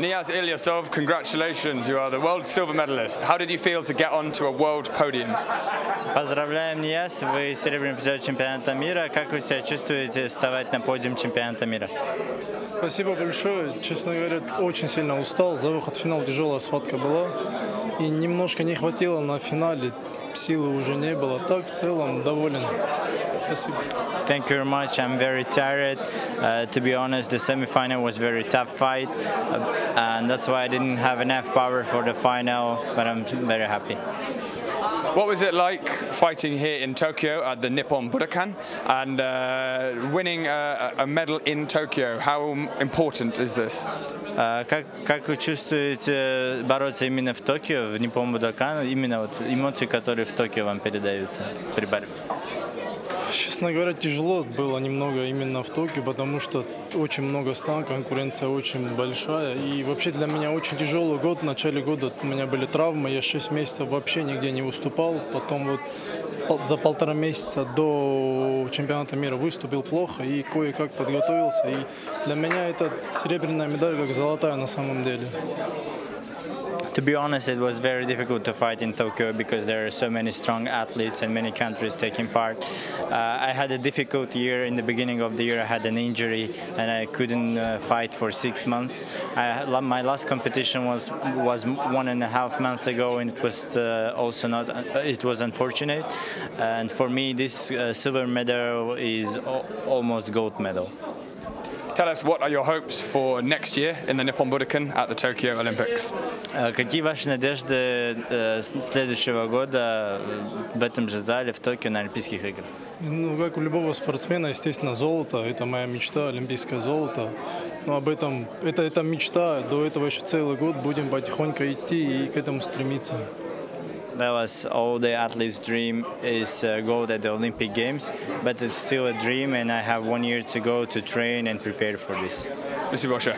Niaz Ilyasov, congratulations. You are the world silver medalist. How did you feel to get onto a world podium? Поздравляем, Нияс, вы серебряный призер чемпионата мира. Как вы себя чувствуете вставать на подиум чемпионата мира? Спасибо большое. Честно говоря, очень сильно устал. За выход в финал тяжелая схватка была. И немножко не хватило на финале. Силы уже не было. Так, в целом, доволен. Спасибо. Thank you very much. I'm very tired. Uh, to be honest, the semi-final was very tough fight, uh, and that's why I didn't have enough power for the final. But I'm very happy. What was it like fighting here in Tokyo at the Nippon Budokan and uh, winning a, a medal in Tokyo? How important is this? Uh, как, как вы чувствуете бороться именно в Токио, в Nippon Budokan, именно вот эмоции, которые в Токио вам передаются при борьбе? Честно говоря, тяжело было немного именно в Токио, потому что очень много стран, конкуренция очень большая. И вообще для меня очень тяжелый год. В начале года у меня были травмы, я 6 месяцев вообще нигде не выступал. Потом вот за полтора месяца до чемпионата мира выступил плохо и кое-как подготовился. И для меня это серебряная медаль как золотая на самом деле. To be honest, it was very difficult to fight in Tokyo because there are so many strong athletes and many countries taking part. Uh, I had a difficult year in the beginning of the year. I had an injury and I couldn't uh, fight for six months. I, my last competition was was one and a half months ago, and it was uh, also not. It was unfortunate, and for me, this uh, silver medal is almost gold medal. Tell us what are your hopes for next year in the Nippon Budokan at the Tokyo Olympics? Какие ваши надежды следующего года в этом же зале в Токио на Олимпийских играх? Ну, как у любого спортсмена, естественно, золото. Это моя мечта, олимпийское золото. Но об этом, это, это мечта. До этого еще целый год будем потихоньку идти и к этому стремиться. that was all the athlete's dream is uh, gold at the Olympic Games, but it's still a dream, and I have one year to go to train and prepare for this. Спасибо большое.